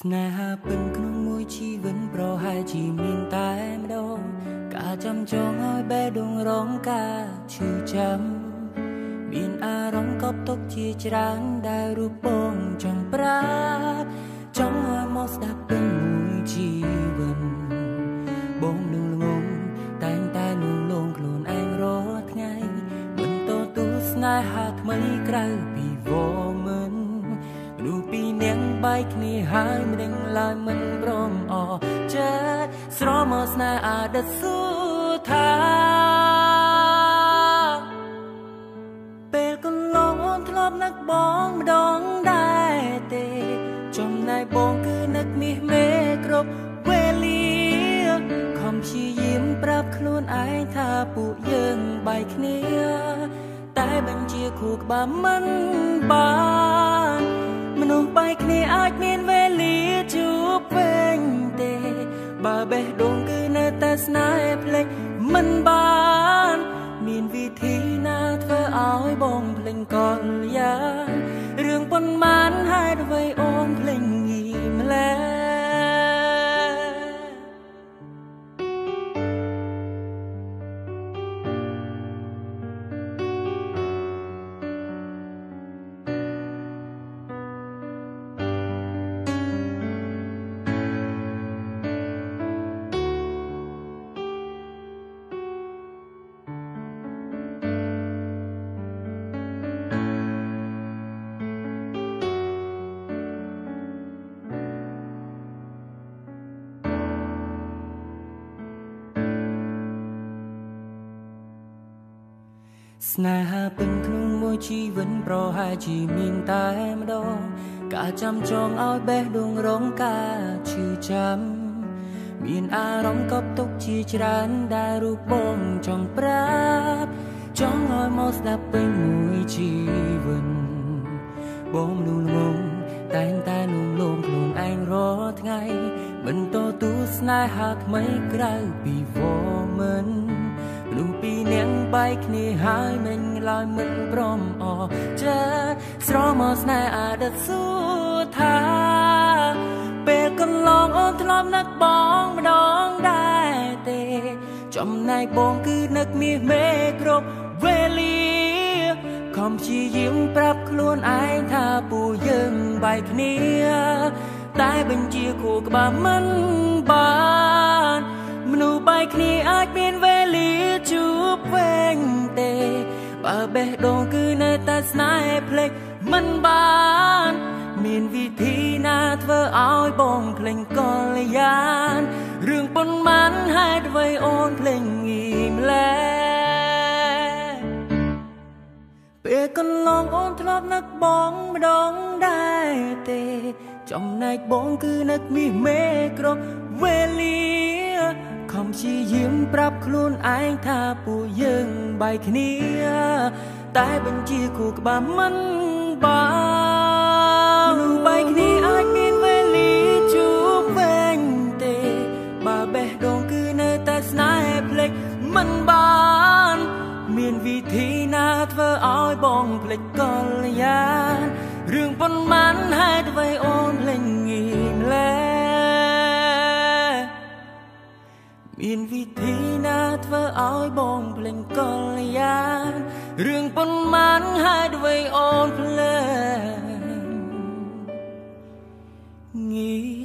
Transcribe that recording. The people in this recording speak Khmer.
ស្នេហាពិនក្នុងមួយជីវិតប្រហែលជាមានតែម្ដងការចាំចងឲ្យបេះដូងរងការឈឺចាំមានអារម្មណ៍កប់ទុកជាច្រើនដែលរូបបងចង់ប្រាប់ចង់ឲ្យមកស្ដាប់ពីមួយជីវិតបងនឹងងងតែងតែលួងលោមខ្លួនឯងរាល់ថ្ងៃបន្តទូស្នេហាថ្មីក្រៅពីវមិនមនុស្សពីរនាក់ បែកគ្នាហើយមិនដឹងឡើយមិនព្រមអចិត្តស្រមកស្នេហ៍អដិតស៊ូថាពេលកន្លងអូនធ្លាប់នឹកបងម្ដងដែរទេចំណែកបងគឺនឹកមាសមេគ្រប់វេលាខំព្យាយាមប្រាប់ខ្លួនឯងថាពួកយើងបែកគ្នាតែបញ្ជាគូក្បាលមិនបាន មនុស្សបែកគ្នាអាចមានវេលាជួបវិញទេ បើបេះដូងគឺនៅតែស្នេហ៍ភ្លេចមិនបាន មានវិធីណាធ្វើឲ្យបងភ្លេចកល ស្នេហាពេញក្នុងមួយជីវិតប្រហែលជាមានតែម្ដងការចាំចងឲ្យបេះដូងរងការឈឺចាំមានអារម្មណ៍កប់ទុកជាច្រើនដែលរូបបងចង់ប្រាប់ចង់ឲ្យមកស្ដាប់ពេញមួយជីវិតបងលូលងងតែងតែលួងលោមខ្លួនឯងរាល់ថ្ងៃបន្តទូស្នេហាថ្មីក្រៅពីវមិនលុំពីនាង បែកគ្នាហើយមិញឡើយមិនព្រមអចាស្រមកស្នេហ៍អដិតសួរថាពេលកន្លងអូនធ្លាប់នឹកបងម្ដងដែរទេ ចំណែកបងគឺនឹកមាសមេគ្រប់វេលាខំព្យាយាមប្រាប់ខ្លួនឯងថាពួកយើងបែកគ្នាតែបញ្ជាគូក្បាលមិនបាន មនុស្សបែកគ្នាអាចមានវេលាជួបវិញទេ បើបេះដូងគឺនៅតែស្នេហ៍ភ្លេចមិនបានមានវិធីណាធ្វើឲ្យបងភ្លេងកលយានរឿងប៉ុន្មានហេតុអ្វីអូនភ្លេងងីម្លេះពេលកន្លងអូនធ្លាប់នឹកបងម្ដងដែរទេចំណែកបងគឺនឹកមាសមេគ្រប់វេលាខំ ព្យាយាមប្រាប់ខ្លួនឯងថាពួកយើងបែកគ្នា តែបញ្ជាគូក្បាលមិនបានលុះបែកគ្នាអាចមានវេលាជួបវិញទេ បើបេះដូងគឺនៅតែស្នេហ៍ភ្លេចមិនបាន មានវិធីណាធ្វើឲ្យបងភ្លេចកលយារឿងប៉ុន្មានហេតុអ្វីអូ មានវិធីណាធ្វើឲ្យបងភ្លេងកលយារឿងប៉ុន្មានហេតុអ្វីអូនភ្លេងងីម្ល